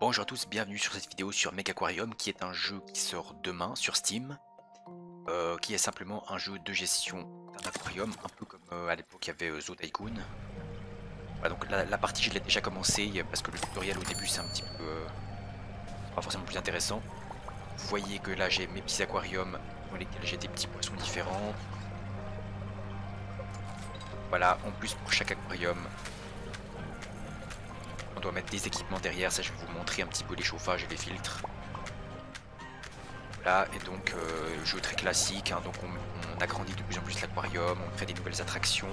Bonjour à tous, bienvenue sur cette vidéo sur Megaquarium qui est un jeu qui sort demain sur Steam euh, qui est simplement un jeu de gestion d'un aquarium un peu comme euh, à l'époque il y avait euh, Zoo Tycoon voilà, donc la, partie je l'ai déjà commencé parce que le tutoriel au début c'est un petit peu pas forcément plus intéressant. Vous voyez que là j'ai mes petits aquariums dans lesquels j'ai des petits poissons différents. Voilà en plus pour chaque aquarium on doit mettre des équipements derrière, ça je vais vous montrer un petit peu les chauffages et les filtres. Là, et donc euh, jeu très classique, hein, donc on, agrandit de plus en plus l'aquarium, on crée des nouvelles attractions,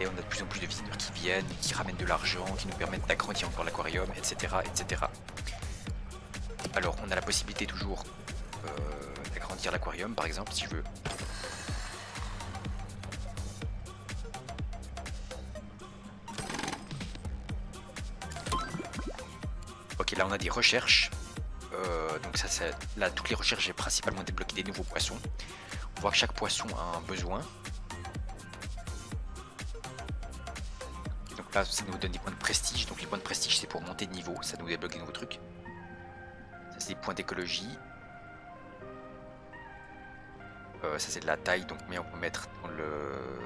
et on a de plus en plus de visiteurs qui viennent, qui ramènent de l'argent, qui nous permettent d'agrandir encore l'aquarium, etc., etc. Alors on a la possibilité toujours euh, d'agrandir l'aquarium par exemple si je veux là on a des recherches. Euh, donc ça, là toutes les recherches j'ai principalement débloqué des nouveaux poissons. On voit que chaque poisson a un besoin. donc là ça nous donne des points de prestige. Donc les points de prestige c'est pour monter de niveau, ça nous débloque des nouveaux trucs. Ça c'est des points d'écologie. Euh, ça c'est de la taille donc mais on peut mettre dans le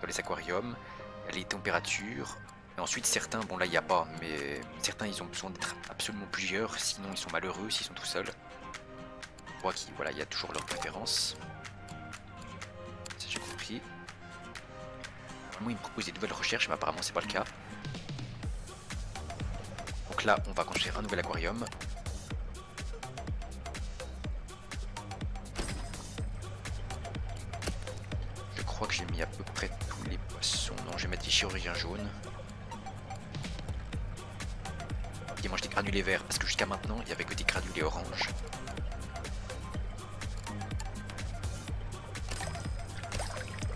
dans les aquariums. Les températures, ensuite, certains, bon là il n'y a pas, mais certains ils ont besoin d'être absolument plusieurs, sinon ils sont malheureux s'ils sont tout seuls. On voit qu'il voilà, y a toujours leur préférence. Ça j'ai compris. Moi il me propose des nouvelles recherches, mais apparemment c'est pas le cas. Donc là on va construire un nouvel aquarium. Je crois que j'ai mis à peu près tous les poissons. Non, je vais mettre des chirurgiens jaunes. Qui mange des granulés verts, parce que jusqu'à maintenant, il n'y avait que des granulés oranges.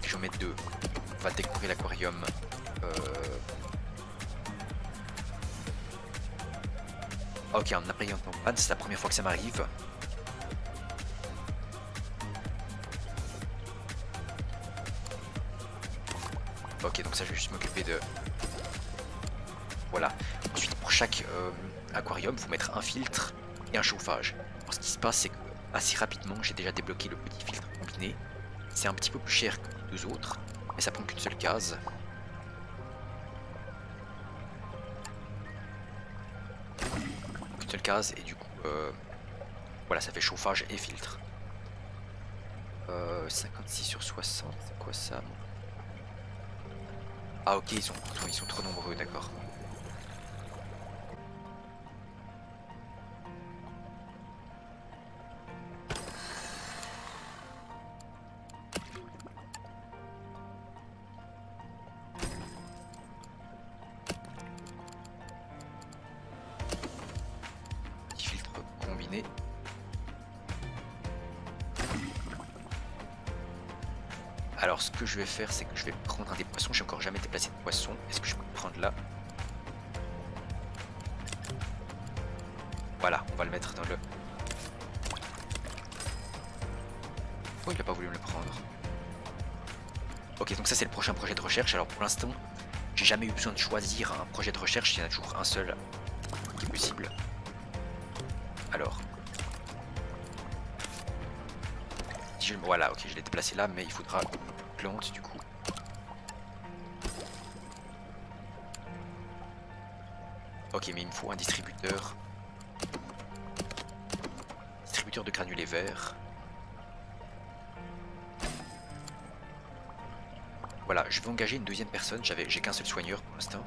Je vais mettre deux. On va découvrir l'aquarium. Euh... Ok, on a pris en panne, c'est la première fois que ça m'arrive. Ok, donc ça je vais juste m'occuper de... Voilà chaque euh, aquarium, faut mettre un filtre et un chauffage. ce qui se passe, c'est que assez rapidement, j'ai déjà débloqué le petit filtre combiné. C'est un petit peu plus cher que les deux autres, mais ça prend qu'une seule case. Une seule case, et du coup, euh, voilà, ça fait chauffage et filtre. 56 euh, sur 60, c'est quoi ça Ah ok, ils sont, ils sont trop nombreux, d'accord. Alors ce que je vais faire, c'est que je vais prendre un des poissons. J'ai encore jamais déplacé de poisson. Est-ce que je peux le prendre là? Voilà, on va le mettre dans le... Oh, il a pas voulu me le prendre. Ok, donc ça c'est le prochain projet de recherche. Alors pour l'instant, j'ai jamais eu besoin de choisir un projet de recherche. Il y en a toujours un seul qui est possible. Alors, Voilà, ok, je l'ai déplacé là, mais il faudra du coup. Ok, mais il me faut un distributeur. Distributeur de granulés verts. Voilà, je vais engager une deuxième personne. J'avais, j'ai qu'un seul soigneur pour l'instant.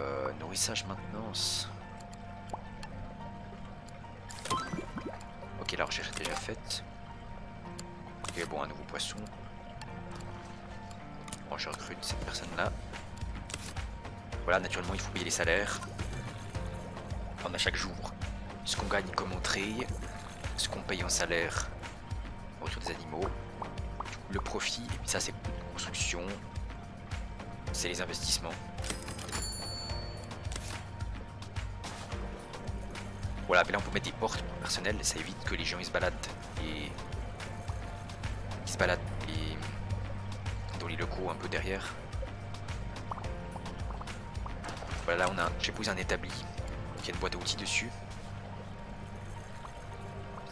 Euh, nourrissage, maintenance. Ok, la recherche est déjà faite. Bon, un nouveau poisson. Bon, je recrute cette personne-là. Voilà, naturellement, il faut payer les salaires. On a chaque jour ce qu'on gagne comme entrée, ce qu'on paye en salaire, nourriture des animaux, le profit, et puis ça, c'est construction, c'est les investissements. Voilà, mais là on peut mettre des portes pour le personnel, ça évite que les gens ils se baladent se baladent et dans les locaux un peu derrière. Voilà, là on a, posé un établi. Il y a une boîte à outils dessus.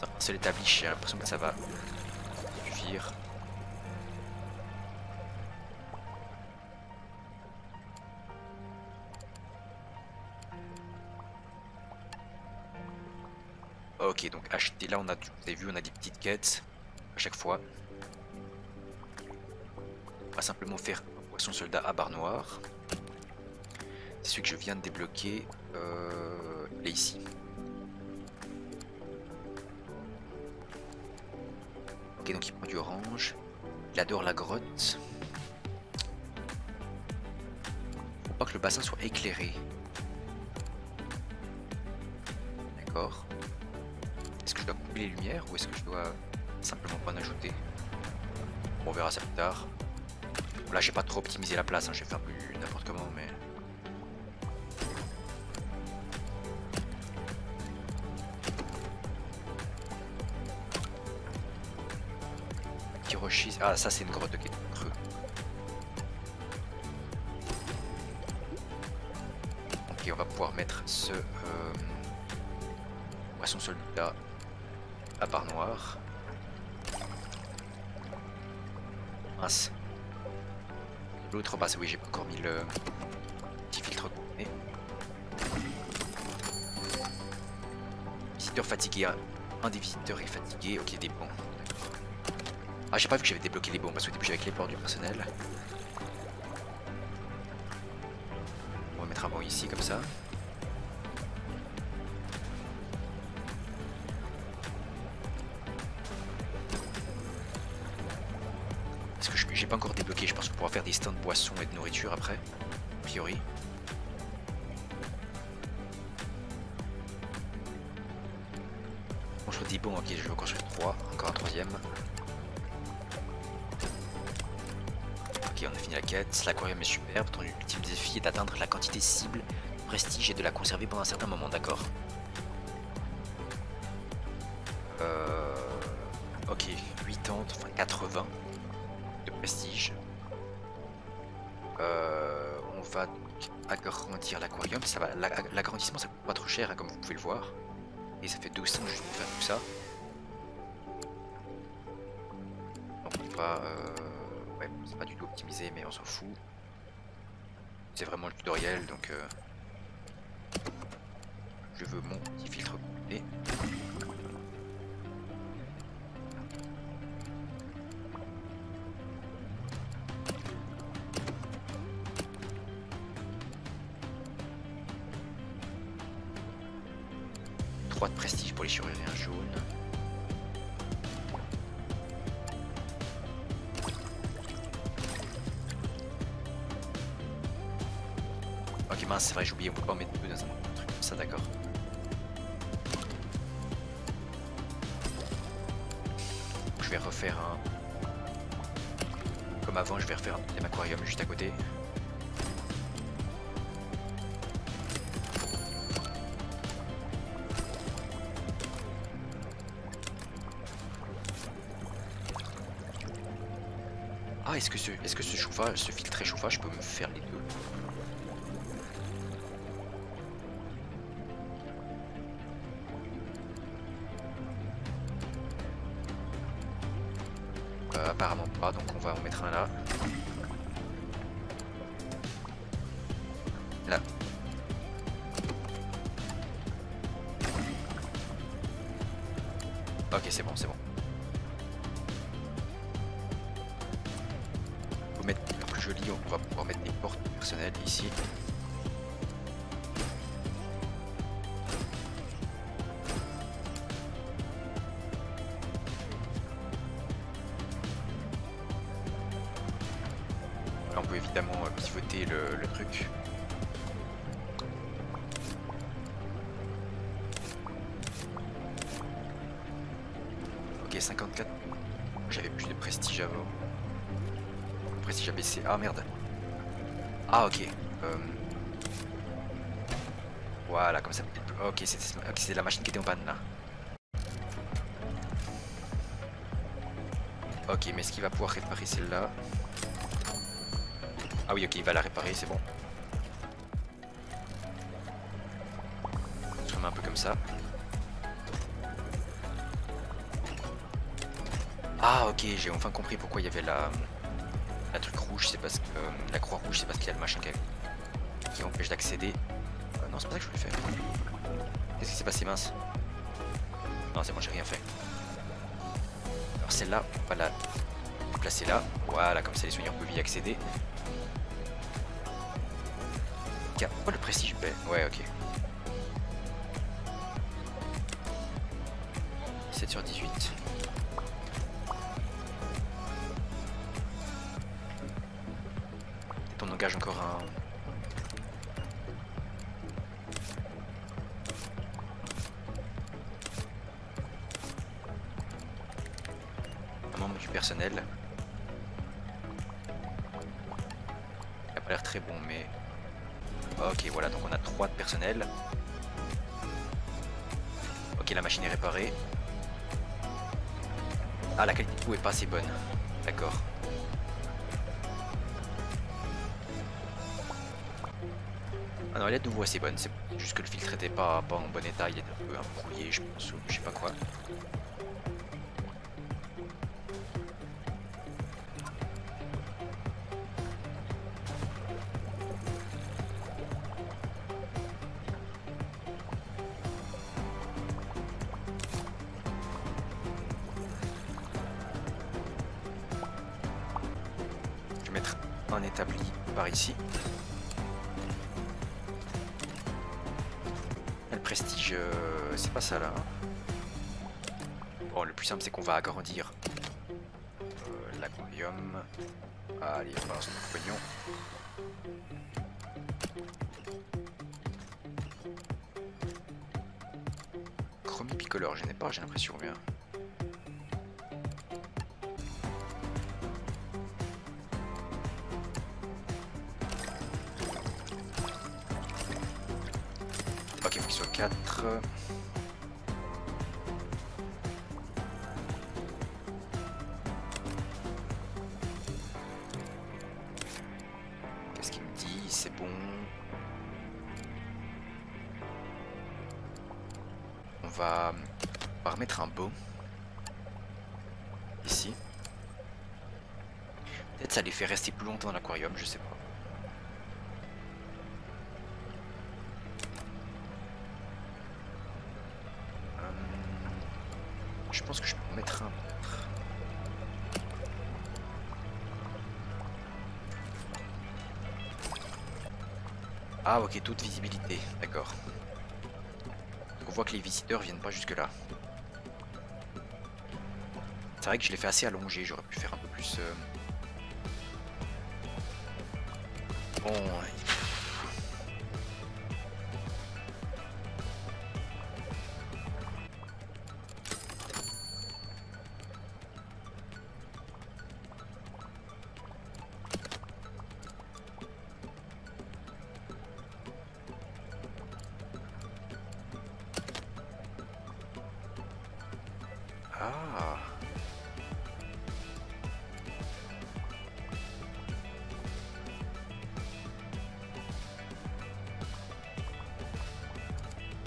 Un seul établi, j'ai l'impression que ça va suffire. Ok, donc acheter là, on a, vous avez vu, on a des petites quêtes à chaque fois. Va simplement faire poisson soldat à barre noire. C'est celui que je viens de débloquer. Euh, là ici. Ok, donc il prend du orange. Il adore la grotte. Faut pas que le bassin soit éclairé. D'accord. Est-ce que je dois couper les lumières ou est-ce que je dois simplement pas en ajouter? On verra ça plus tard. Là j'ai pas trop optimisé la place, hein. je vais faire plus n'importe comment mais... Ah, ça c'est une grotte est creux. Ok, on va pouvoir mettre ce euh, poisson soldat à barre noire. Mince. L'autre, bah oui, j'ai pas encore mis le petit filtre Visiteur fatigué, un des visiteurs est fatigué, ok, des bons. Ah, j'ai pas vu que j'avais débloqué les bombes parce qu'au début j'avais les ports du personnel. On va mettre un bon ici comme ça. Pourra faire des stands de boissons et de nourriture après, a priori. Construire 10 bons, ok, je vais construire 3, encore un troisième. on a fini la quête. L'aquarium est superbe. Ton ultime défi est d'atteindre la quantité cible de prestige et de la conserver pendant un certain moment, d'accord euh... Ok, 80, enfin 80 de prestige. Euh, on va agrandir l'aquarium. Ça va, l'agrandissement ça coûte pas trop cher, hein, comme vous pouvez le voir. Et ça fait 200 juste pour faire tout ça. Donc on va, euh, ouais, c'est pas du tout optimisé, mais on s'en fout. C'est vraiment le tutoriel, donc euh, je veux mon petit filtre coupé. de prestige pour les chirurgiens jaunes. Ok mince c'est vrai j'ai oublié, on peut pas en mettre deux dans un truc comme ça d'accord. Je vais refaire un... Comme avant je vais refaire un aquarium juste à côté. Ah, est-ce que ce, est-ce que ce chauffage, ce filtre peut me faire les deux? remettre plus jolis, on va pouvoir mettre des portes personnelles ici. Là on peut évidemment euh, pivoter le truc. Ok 54, j'avais plus de prestige avant. Ah merde. Ah ok. Euh... Voilà, comme ça. Ok, c'est la machine qui était en panne là. Ok, mais est-ce qu'il va pouvoir réparer celle-là? Ah oui, ok, il va la réparer, c'est bon. met un peu comme ça. Ah ok, j'ai enfin compris pourquoi il y avait la, la truc rouge, c'est parce que euh, la croix rouge, c'est parce qu'il y a le machin qui, empêche d'accéder. Euh, non, c'est pas ça que je voulais faire. Qu'est-ce qui s'est passé mince? Non, c'est bon, j'ai rien fait. Alors celle-là, on va la placer là. Voilà, comme ça les soigneurs peuvent y accéder. Oh le prestige Ouais, ok. 7 sur 18. Encore un... Membre du personnel. Il a pas l'air très bon mais... Ok voilà donc on a 3 de personnel. Ok la machine est réparée. Ah, la qualité de coup est pas assez bonne. D'accord. Non, de nouveau assez bonne. C'est juste que le filtre était pas, pas en bon état. Il est un peu embrouillé, je pense, ou je sais pas quoi. C'est qu'on va agrandir euh, l'aquarium. Allez, on balance notre pognon. Chromie picolore, je n'ai pas, j'ai l'impression bien. Ok, il faut qu'il soit 4. mettre un beau. Ici. Peut-être ça les fait rester plus longtemps dans l'aquarium, je sais pas. Je pense que je peux mettre un Ah ok, toute visibilité, d'accord. On voit que les visiteurs viennent pas jusque là. C'est vrai que je l'ai fait assez allongé, j'aurais pu faire un peu plus... Euh, bon,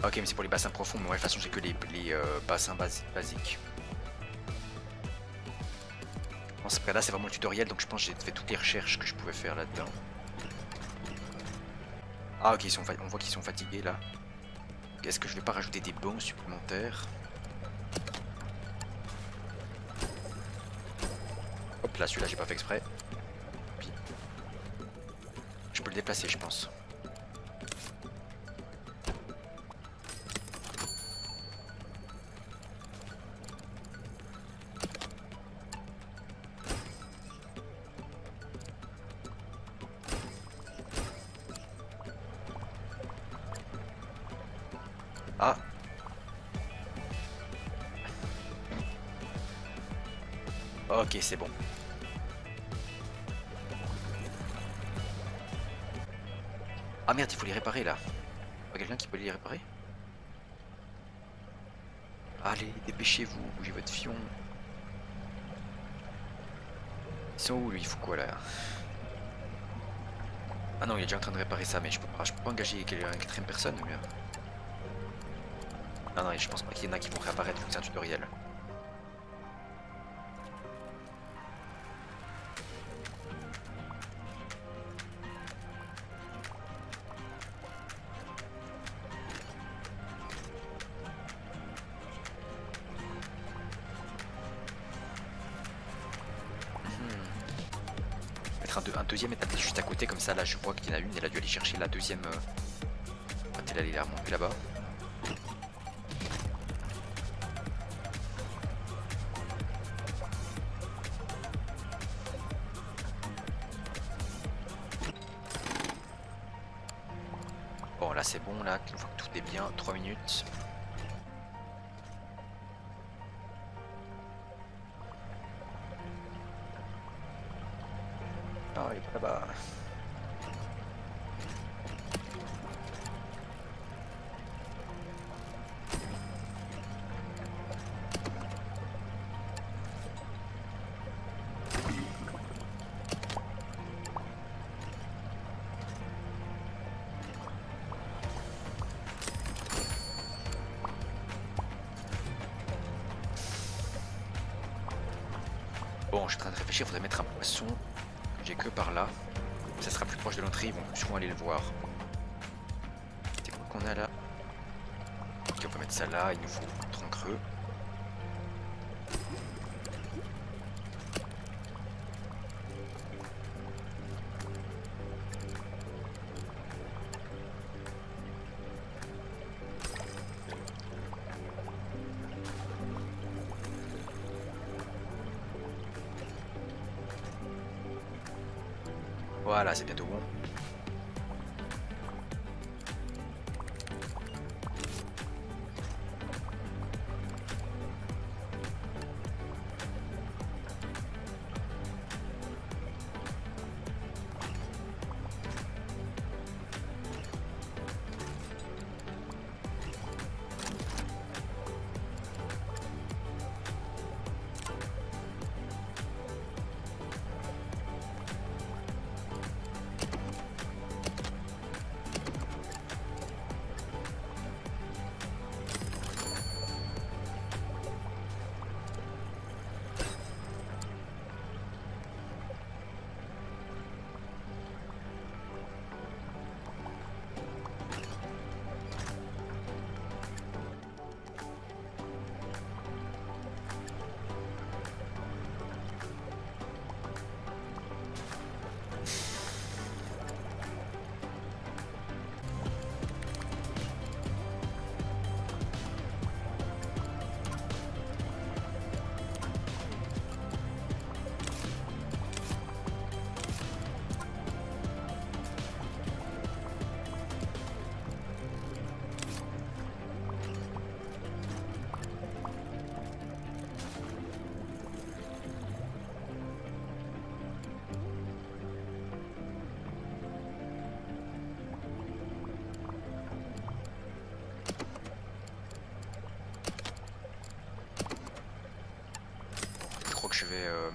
Ok, mais c'est pour les bassins profonds, mais ouais, de toute façon, j'ai que les, euh, bassins basiques. Dans ce cas-là, c'est vraiment le tutoriel, donc je pense que j'ai fait toutes les recherches que je pouvais faire là-dedans. Ah, ok, sont on voit qu'ils sont fatigués là. Est-ce que je vais pas rajouter des bons supplémentaires? Hop là, celui-là, j'ai pas fait exprès. Je peux le déplacer, je pense. Ok, c'est bon. Ah merde, il faut les réparer là. Quelqu'un qui peut les réparer? Allez, dépêchez-vous, bougez votre fion. Ils sont où lui? Il faut quoi là? Ah non, il est déjà en train de réparer ça, mais je peux pas, je peux pas engager une quatrième personne. Mais... Non, non, je pense pas qu'il y en a qui vont réapparaître vu que c'est un tutoriel. Un, deuxième établi juste à côté, comme ça là je vois qu'il y en a une, elle a dû aller chercher la deuxième. Euh... elle allait la remonter là-bas. Bon là c'est bon là, une fois que tout est bien, 3 minutes. Bon, je suis en train de réfléchir, il faudrait mettre un poisson j'ai que par là. Ça sera plus proche de l'entrée, ils vont souvent aller le voir. C'est quoi qu'on a là Ok, on peut mettre ça là, il nous faut un tronc creux. C'est bientôt je vais... Euh,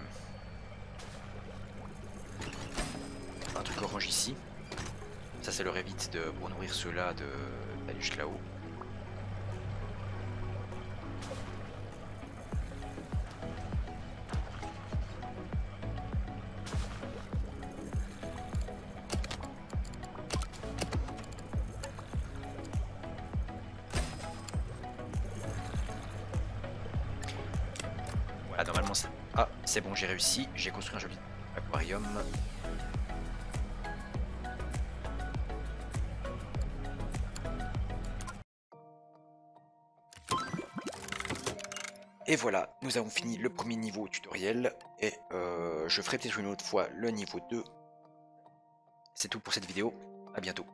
un truc orange ici. Ça c'est le Revit de, pour nourrir ceux-là d'aller jusque là-haut. Ah, c'est bon, j'ai réussi. J'ai construit un joli aquarium. Et voilà, nous avons fini le premier niveau tutoriel. Et euh, je ferai peut-être une autre fois le niveau 2. C'est tout pour cette vidéo. A bientôt.